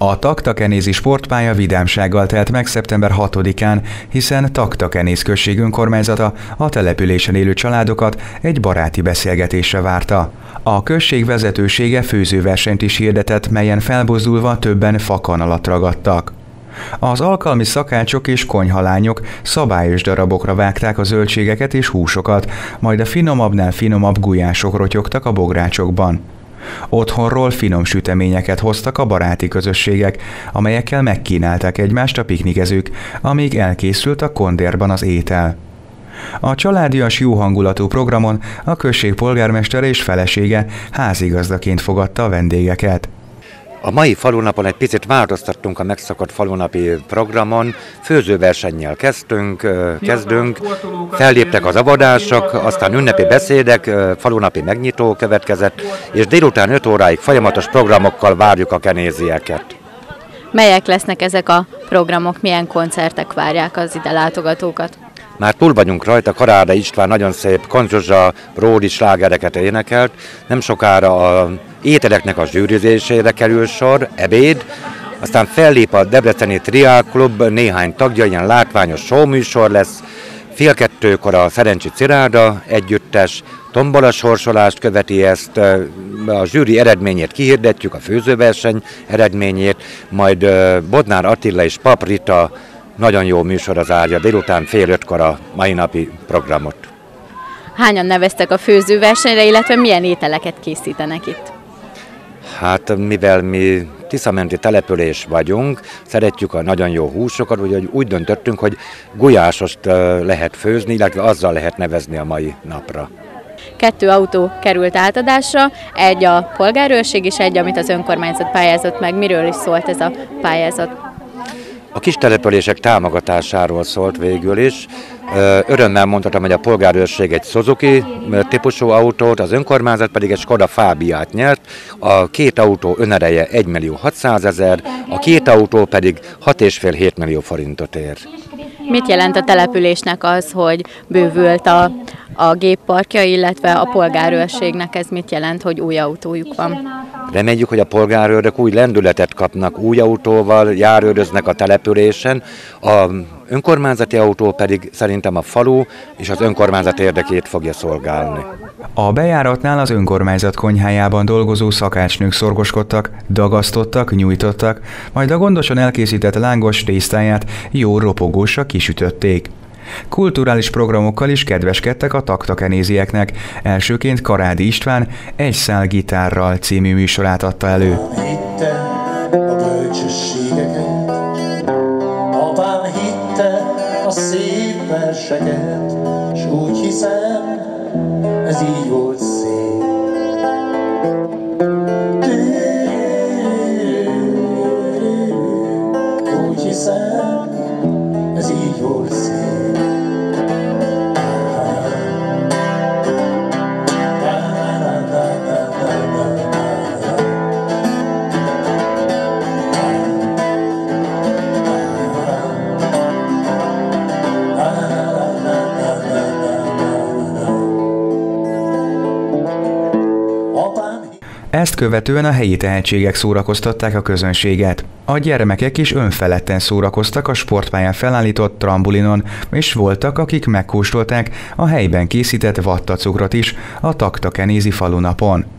A Taktakenézi sportpálya vidámsággal telt meg szeptember 6-án, hiszen Taktakenész község önkormányzata a településen élő családokat egy baráti beszélgetésre várta. A község vezetősége főzőversenyt is hirdetett, melyen felbozdulva többen fakan alatt ragadtak. Az alkalmi szakácsok és konyhalányok szabályos darabokra vágták a zöldségeket és húsokat, majd a finomabbnál finomabb gulyások rotyogtak a bográcsokban. Otthonról finom süteményeket hoztak a baráti közösségek, amelyekkel megkínálták egymást a piknikezők, amíg elkészült a kondérban az étel. A családias jó hangulatú programon a község polgármestere és felesége házigazdaként fogadta a vendégeket. A mai falunapon egy picit változtattunk a megszokott falunapi programon, főzőversennyel kezdtünk, kezdünk, felléptek az avadások, aztán ünnepi beszédek, falunapi megnyitó következett, és délután 5 óráig folyamatos programokkal várjuk a kenézieket. Melyek lesznek ezek a programok, milyen koncertek várják az ide látogatókat? Már túl vagyunk rajta, Karáda István nagyon szép konzsuzsa, ródi slágereket énekelt, nem sokára a ételeknek a zsűrizésére kerül sor, ebéd, aztán fellép a Debreceni Triál Klub, néhány tagja, ilyen látványos showműsor lesz, fél kettőkor a Szerencsi Ciráda együttes, tombola sorsolást követi ezt, a zsűri eredményét kihirdetjük, a főzőverseny eredményét, majd Bodnár Attila és Pap Rita nagyon jó műsor az árja, délután fél ötkor a mai napi programot. Hányan neveztek a főzőversenyre, illetve milyen ételeket készítenek itt? Hát mivel mi Tiszamenti település vagyunk, szeretjük a nagyon jó húsokat, úgyhogy úgy döntöttünk, hogy gulyásost lehet főzni, illetve azzal lehet nevezni a mai napra. Kettő autó került átadásra, egy a polgárőrség és egy, amit az önkormányzat pályázott meg. Miről is szólt ez a pályázat? A kis települések támogatásáról szólt végül is. Örömmel mondhatom, hogy a polgárőrség egy Suzuki típusú autót, az önkormányzat pedig egy Skoda Fábiát nyert. A két autó önereje 1 millió 600 ezer, a két autó pedig 6,5-7 millió forintot ér. Mit jelent a településnek az, hogy bővült a, a gépparkja, illetve a polgárőrségnek ez mit jelent, hogy új autójuk van? Reméljük, hogy a polgárőrök új lendületet kapnak, új autóval járőröznek a településen, a önkormányzati autó pedig szerintem a falu és az önkormányzat érdekét fogja szolgálni. A bejáratnál az önkormányzat konyhájában dolgozó szakácsnők szorgoskodtak, dagasztottak, nyújtottak, majd a gondosan elkészített lángos tésztáját jó ropogósra kisütötték. Kulturális programokkal is kedveskedtek a taktakenézieknek. Elsőként Karádi István egy szál gitárral című műsorát adta elő. Szép verseket, s úgy hiszem, ez így volt Ezt követően a helyi tehetségek szórakoztatták a közönséget. A gyermekek is önfeledten szórakoztak a sportpályán felállított trambulinon, és voltak, akik megkóstolták a helyben készített vattacukrot is a Taktakenézi falunapon.